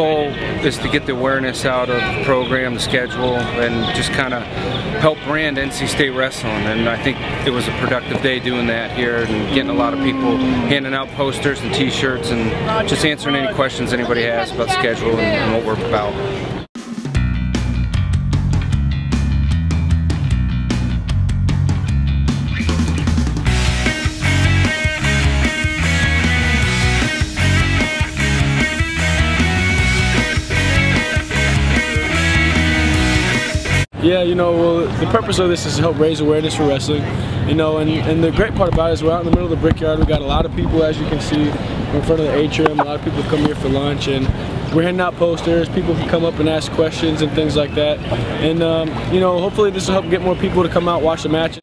is to get the awareness out of the program, the schedule, and just kind of help brand NC State Wrestling. And I think it was a productive day doing that here and getting a lot of people handing out posters and t-shirts and just answering any questions anybody has about the schedule and, and what we're about. Yeah, you know, well, the purpose of this is to help raise awareness for wrestling. You know, and, and the great part about it is we're out in the middle of the brickyard. We got a lot of people, as you can see, in front of the atrium. A lot of people come here for lunch, and we're handing out posters. People can come up and ask questions and things like that. And, um, you know, hopefully this will help get more people to come out watch the match.